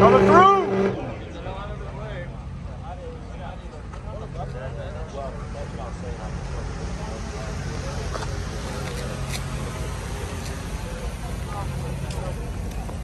Coming through. Well, that's